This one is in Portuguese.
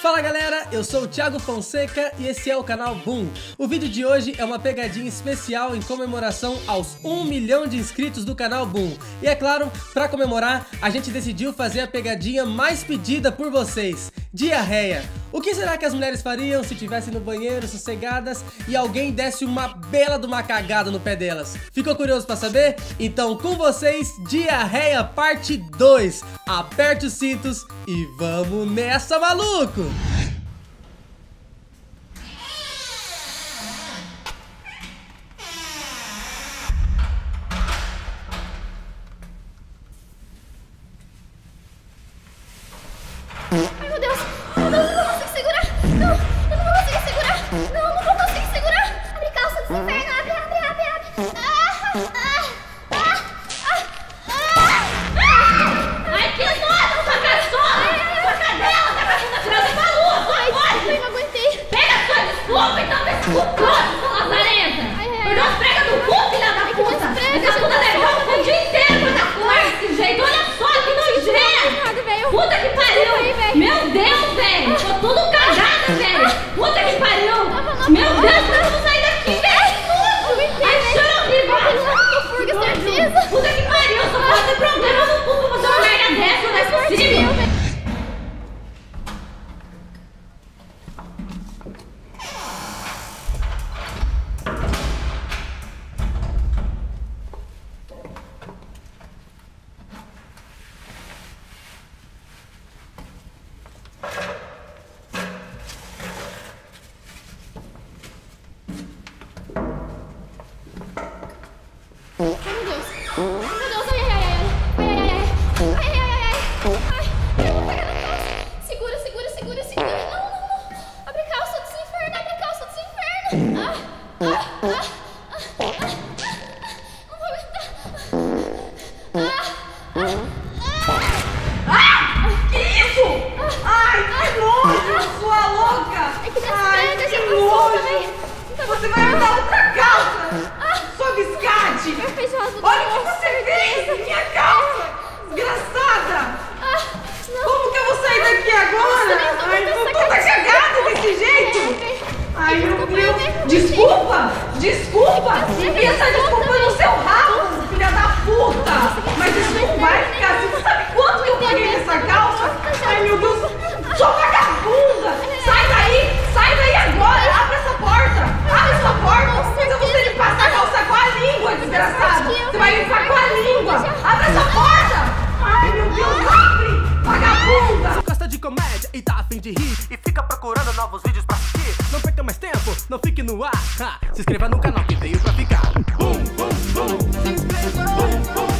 Fala galera, eu sou o Thiago Fonseca e esse é o canal Boom. O vídeo de hoje é uma pegadinha especial em comemoração aos 1 milhão de inscritos do canal Boom. E é claro, para comemorar, a gente decidiu fazer a pegadinha mais pedida por vocês, diarreia. O que será que as mulheres fariam se estivessem no banheiro sossegadas e alguém desse uma bela de uma cagada no pé delas? Ficou curioso para saber? Então com vocês, diarreia parte 2. Aperte os cintos e vamos nessa, maluco! Oh, oh, oh, oh, oh. Desculpa! Essa desculpa no seu rabo, filha da puta! Mas isso não vai ficar assim. Você sabe quanto que eu paguei nessa calça? Ai, meu Deus! Sua vagabunda! Sai daí! Sai daí agora! Abre essa porta! Abre essa porta! Mas eu vou ter que passar a calça com a língua, desgraçado! Você vai limpar com a língua! Abre essa porta! Ai, meu Deus! Abre! Vagabunda! Gosta de comédia e tá a fim de rir E fica procurando novos vídeos pra não fique no ar, ha. se inscreva no canal que veio pra ficar. Bum, bum, bum. Se inscreva. Bum, bum.